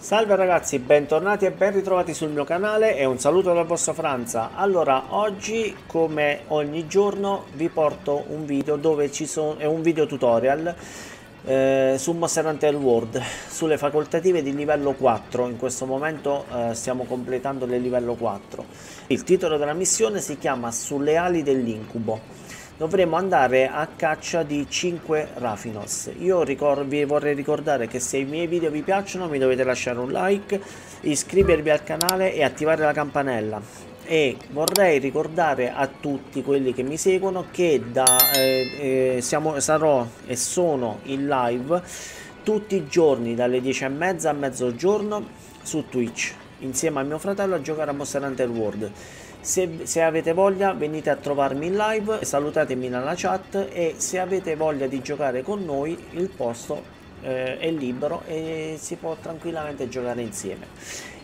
Salve ragazzi, bentornati e ben ritrovati sul mio canale e un saluto dal vostro Franza. Allora, oggi come ogni giorno vi porto un video dove ci sono è un video tutorial eh, su Monster Hunter World sulle facoltative di livello 4. In questo momento eh, stiamo completando le livello 4. Il titolo della missione si chiama Sulle ali dell'incubo dovremo andare a caccia di 5 Rafinos. Io vi vorrei ricordare che se i miei video vi piacciono mi dovete lasciare un like, iscrivervi al canale e attivare la campanella. E vorrei ricordare a tutti quelli che mi seguono che da, eh, eh, siamo, sarò e sono in live tutti i giorni dalle 10 e mezza a mezzogiorno su Twitch insieme a mio fratello a giocare a Monster Hunter World se, se, avete voglia venite a trovarmi in live, salutatemi nella chat e se avete voglia di giocare con noi il posto eh, è libero e si può tranquillamente giocare insieme.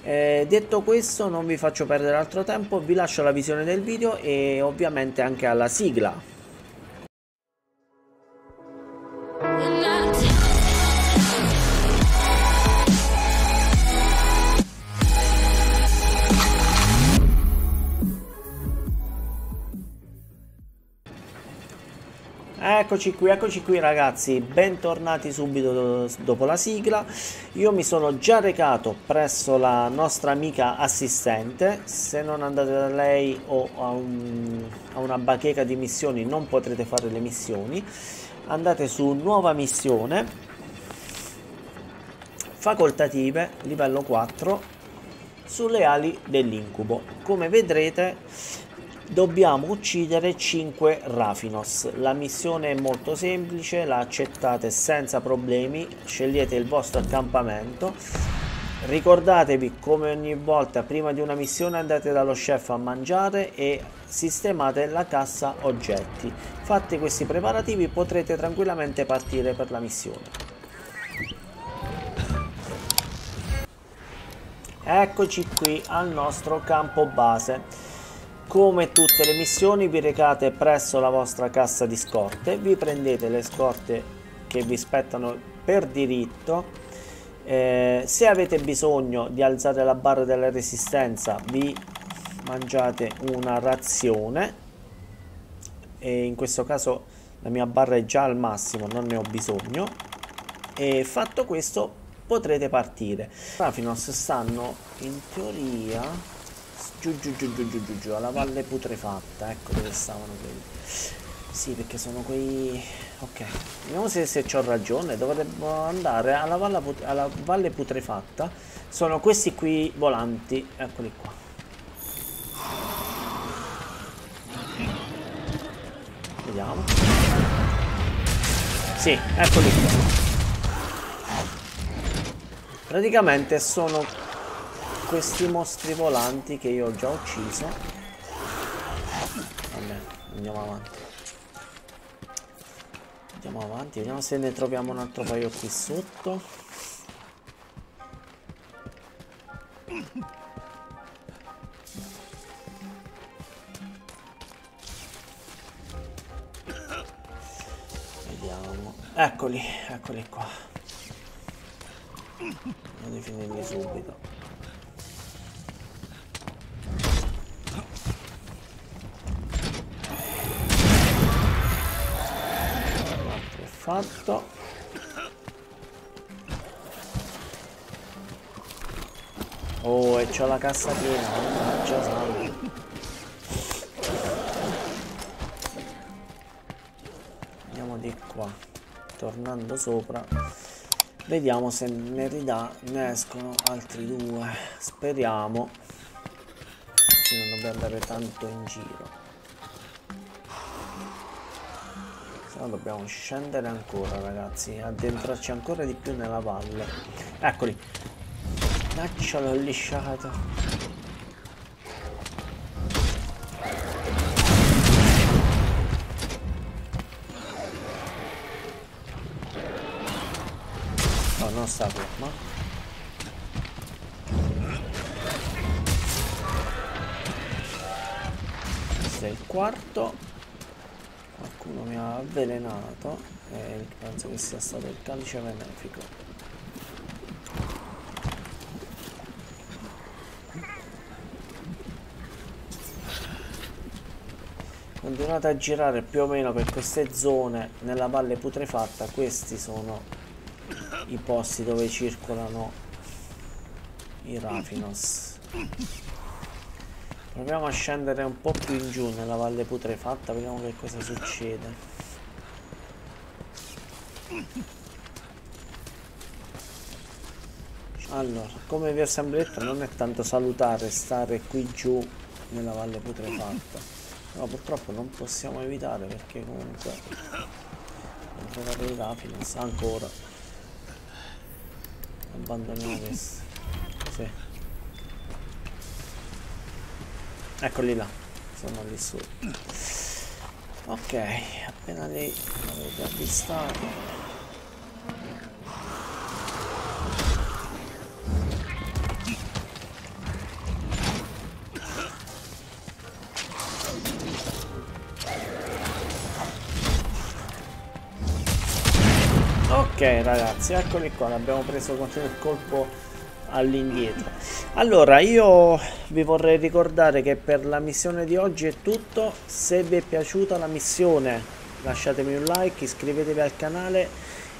Eh, detto questo non vi faccio perdere altro tempo, vi lascio la visione del video e ovviamente anche alla sigla. Eccoci qui, eccoci qui ragazzi, bentornati subito dopo la sigla. Io mi sono già recato presso la nostra amica assistente, se non andate da lei o a, un, a una bacheca di missioni non potrete fare le missioni. Andate su nuova missione, facoltative, livello 4, sulle ali dell'incubo. Come vedrete dobbiamo uccidere 5 Rafinos. La missione è molto semplice, la accettate senza problemi, scegliete il vostro accampamento. Ricordatevi come ogni volta prima di una missione andate dallo chef a mangiare e sistemate la cassa oggetti. Fatti questi preparativi potrete tranquillamente partire per la missione. Eccoci qui al nostro campo base. Come tutte le missioni vi recate presso la vostra cassa di scorte, vi prendete le scorte che vi spettano per diritto, eh, se avete bisogno di alzare la barra della resistenza vi mangiate una razione. E in questo caso la mia barra è già al massimo, non ne ho bisogno. E fatto questo potrete partire. Rafinos stanno in teoria Giù, giù, giù, giù, giù, giù, giù, alla valle putrefatta. Ecco dove stavano quelli. Sì, perché sono quei... Ok, vediamo se, se ho ragione. Dovremmo andare alla valle, alla valle putrefatta. Sono questi qui volanti. Eccoli qua. Vediamo. Sì, eccoli qua. Praticamente sono questi mostri volanti che io ho già ucciso. Vabbè andiamo avanti. Andiamo avanti vediamo se ne troviamo un altro paio qui sotto. Vediamo. Eccoli eccoli qua. Di finirli subito fatto. Oh e c'ho la cassa piena mannaggia sangue. Andiamo di qua. Tornando sopra vediamo se ne ridà ne escono altri due. Speriamo. Che non dobbiamo andare tanto in giro no dobbiamo scendere ancora ragazzi. Addentrarci ancora di più nella valle. Eccoli. Naccia l'ho lisciato no non sta ferma questo è il quarto qualcuno mi ha avvelenato e penso che sia stato il calice benefico. Continuate a girare più o meno per queste zone nella valle putrefatta. Questi sono i posti dove circolano i Rafinos proviamo a scendere un po' più in giù nella valle putrefatta vediamo che cosa succede. Allora come vi ho sempre detto non è tanto salutare stare qui giù nella valle putrefatta no purtroppo non possiamo evitare perché comunque ho trovato i Rafinos ancora. Abbandoniamo questo sì eccoli là sono lì su. Ok appena li avete avvistati. Ok ragazzi eccoli qua l'abbiamo preso il colpo all'indietro. Allora io vi vorrei ricordare che per la missione di oggi è tutto. Se vi è piaciuta la missione lasciatemi un like iscrivetevi al canale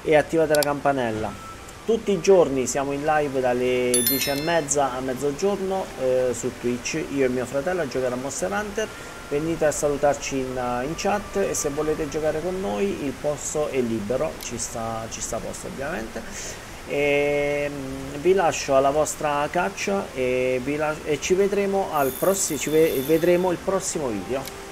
e attivate la campanella. Tutti i giorni siamo in live dalle 10 e mezza a mezzogiorno eh, su Twitch. Io e mio fratello a giocare a Monster Hunter. Venite a salutarci in, in, chat e se volete giocare con noi il posto è libero. Ci sta, ci sta posto ovviamente e mm, vi lascio alla vostra caccia e, e ci vedremo al prossimo ci vedremo il prossimo video